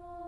Lord.